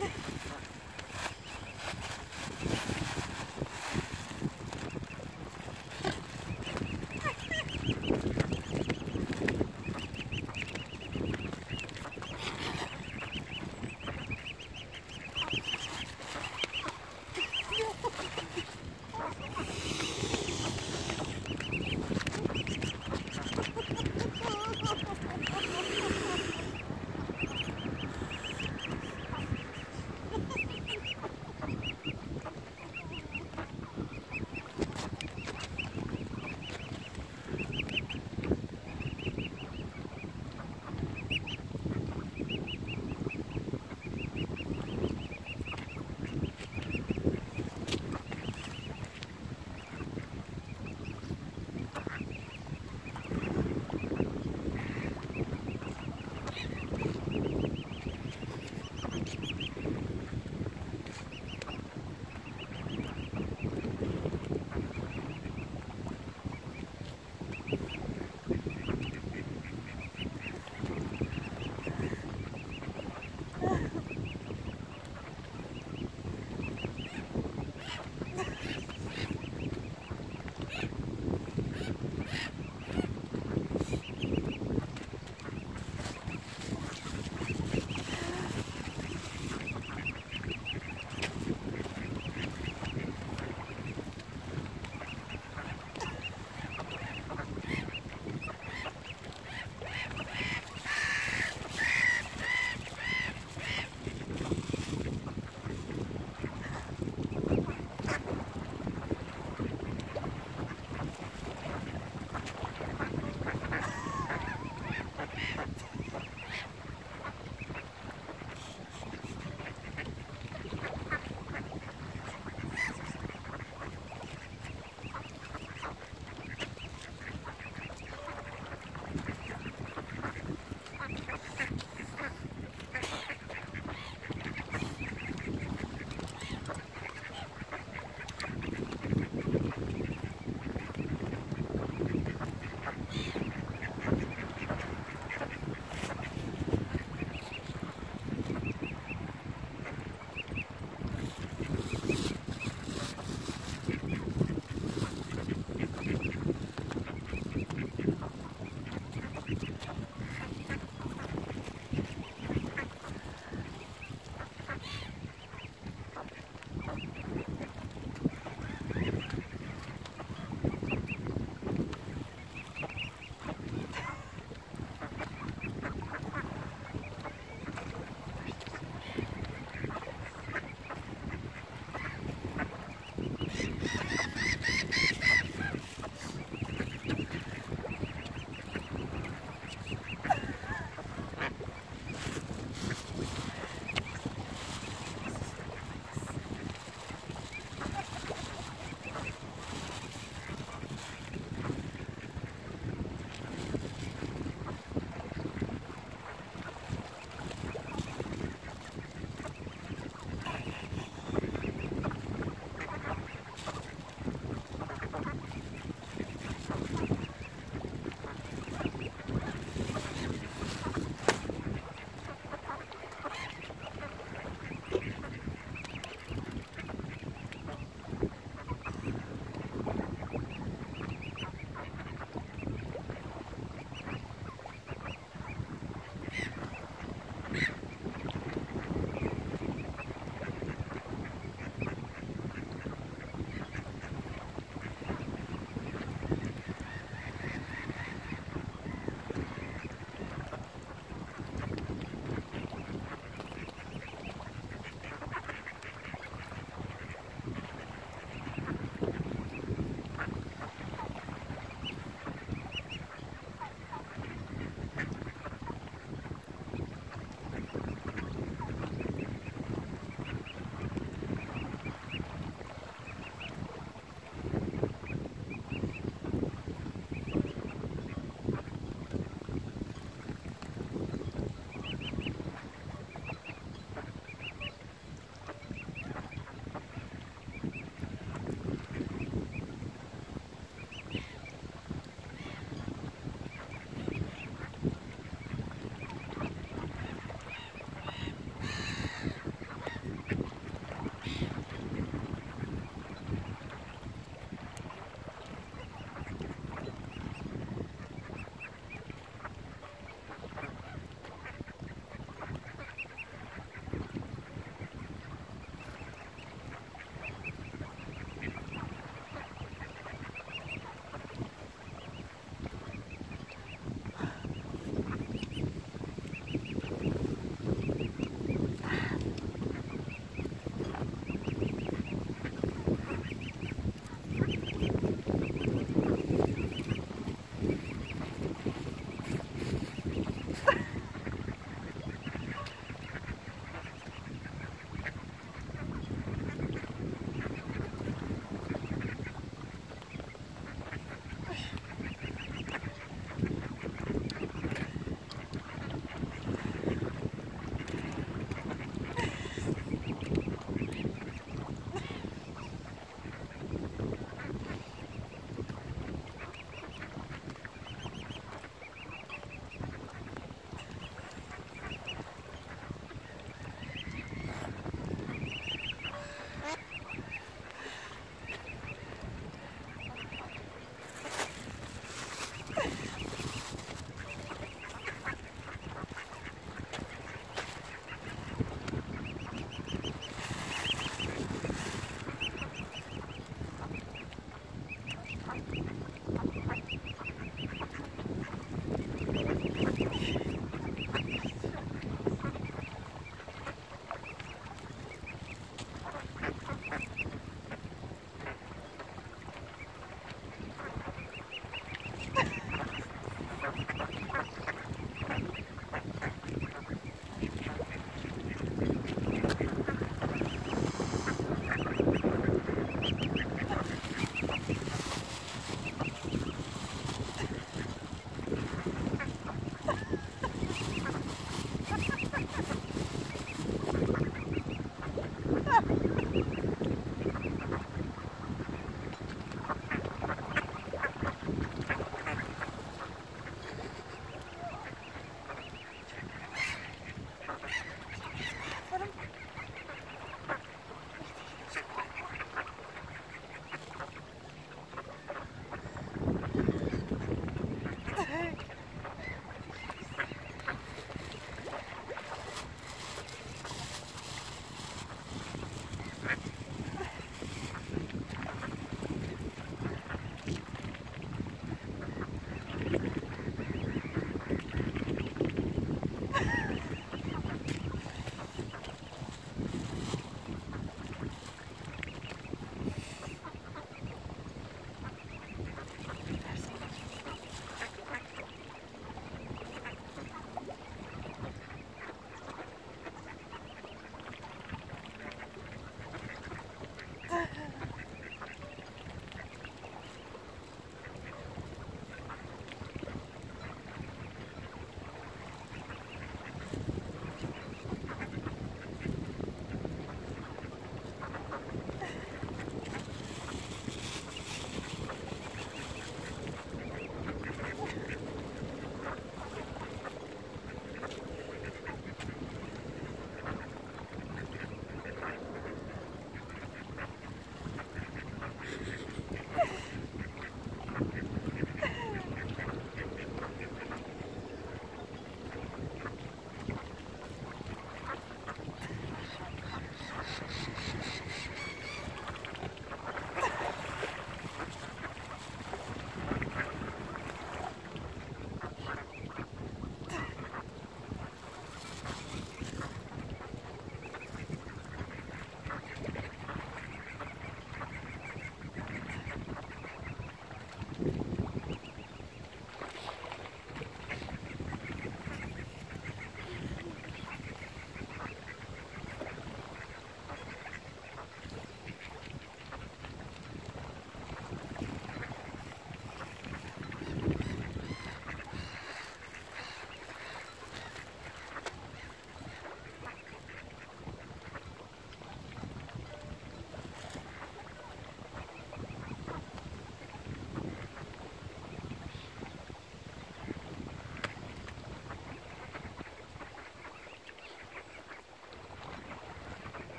you